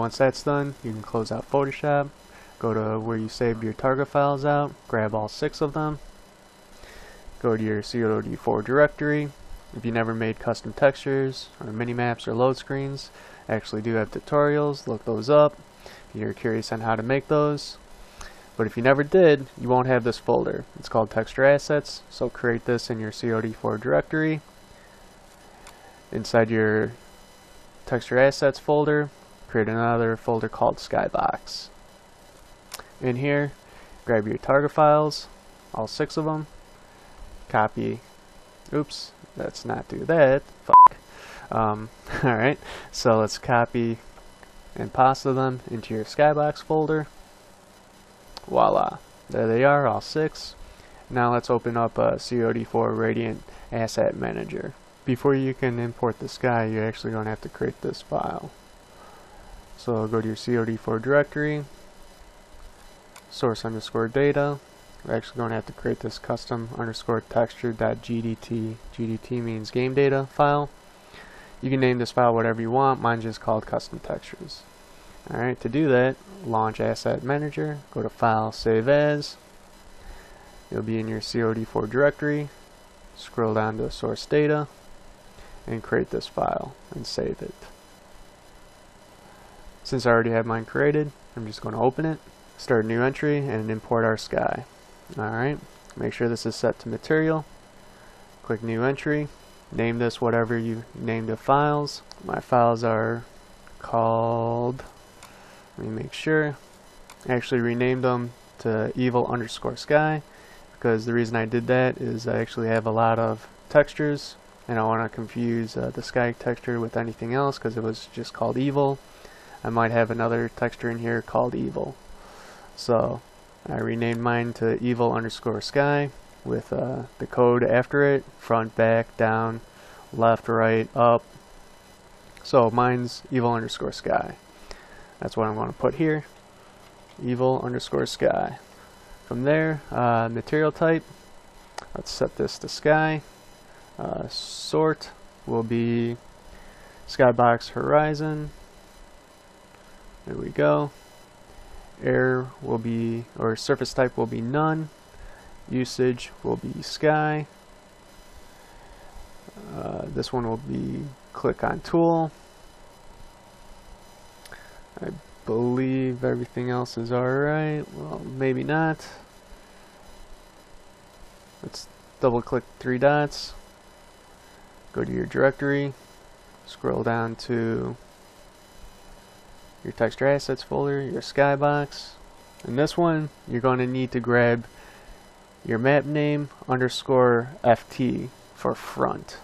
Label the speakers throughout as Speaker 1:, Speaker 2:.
Speaker 1: once that's done, you can close out Photoshop, go to where you saved your Targa files out, grab all six of them, go to your COD4 directory. If you never made custom textures or mini-maps or load screens, I actually do have tutorials, look those up. If you're curious on how to make those. But if you never did, you won't have this folder. It's called texture assets, so create this in your COD4 directory. Inside your texture assets folder, create another folder called skybox. In here, grab your Targa files, all six of them, copy, oops, let's not do that, fuck. Um, Alright, so let's copy and pasta them into your skybox folder. Voila, there they are, all six. Now let's open up a COD4 Radiant Asset Manager. Before you can import the sky, you're actually going to have to create this file. So go to your COD4 directory, source underscore data. We're actually going to have to create this custom underscore texture.gdt. GDT means game data file. You can name this file whatever you want. Mine's just called custom textures. Alright, to do that, launch Asset Manager, go to File, Save As. You'll be in your COD4 directory. Scroll down to Source Data and create this file and save it. Since I already have mine created, I'm just going to open it, start a new entry, and import our sky. Alright, make sure this is set to material. Click new entry. Name this whatever you named the files. My files are called, let me make sure, I actually renamed them to evil underscore sky because the reason I did that is I actually have a lot of textures and I want to confuse uh, the sky texture with anything else because it was just called evil. I might have another texture in here called evil. So I renamed mine to evil underscore sky with uh, the code after it, front, back, down, left, right, up. So mine's evil underscore sky. That's what I'm going to put here. Evil underscore sky. From there, uh, material type, let's set this to sky. Uh, sort will be skybox horizon. There we go. Air will be, or surface type will be none. Usage will be sky. Uh, this one will be click on tool. I believe everything else is alright. Well, maybe not. Let's double click three dots. Go to your directory. Scroll down to your texture assets folder, your skybox. In this one, you're going to need to grab your map name underscore FT for front.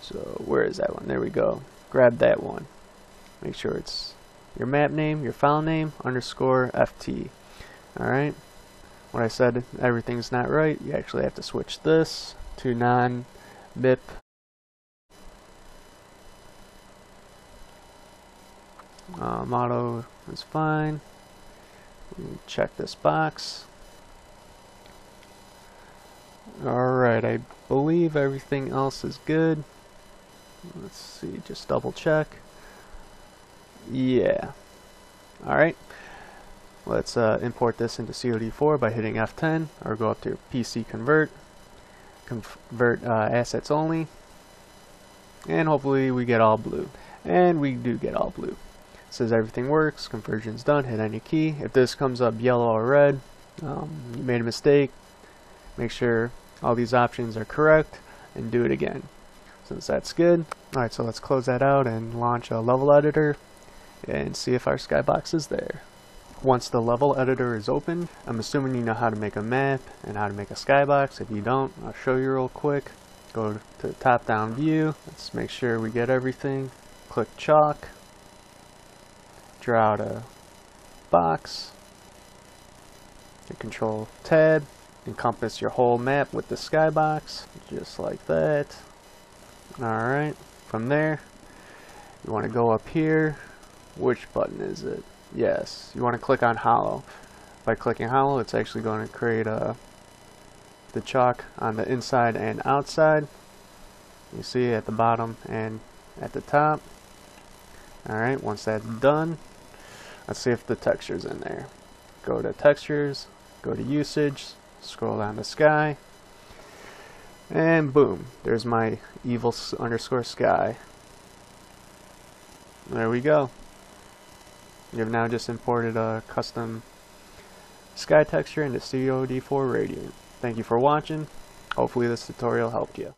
Speaker 1: So where is that one? There we go. Grab that one. Make sure it's your map name, your file name, underscore FT. Alright. When I said everything's not right, you actually have to switch this to non-BIP Uh, motto is fine. Check this box. Alright, I believe everything else is good. Let's see, just double check. Yeah. Alright. Let's uh, import this into COD4 by hitting F10 or go up to PC convert. Convert uh, assets only. And hopefully we get all blue. And we do get all blue says everything works, conversion's done, hit any key. If this comes up yellow or red, um, you made a mistake, make sure all these options are correct and do it again. Since that's good, alright so let's close that out and launch a level editor and see if our skybox is there. Once the level editor is open, I'm assuming you know how to make a map and how to make a skybox. If you don't, I'll show you real quick. Go to top-down view. Let's make sure we get everything. Click caulk draw out a box, your control tab, encompass your whole map with the skybox, just like that. Alright, from there, you want to go up here. Which button is it? Yes, you want to click on hollow. By clicking hollow, it's actually going to create a uh, the caulk on the inside and outside. You see at the bottom and at the top. Alright, once that's done, let's see if the texture's in there. Go to textures, go to usage, scroll down to sky, and boom, there's my evil underscore sky. There we go. You've now just imported a custom sky texture into COD4 Radiant. Thank you for watching. Hopefully this tutorial helped you.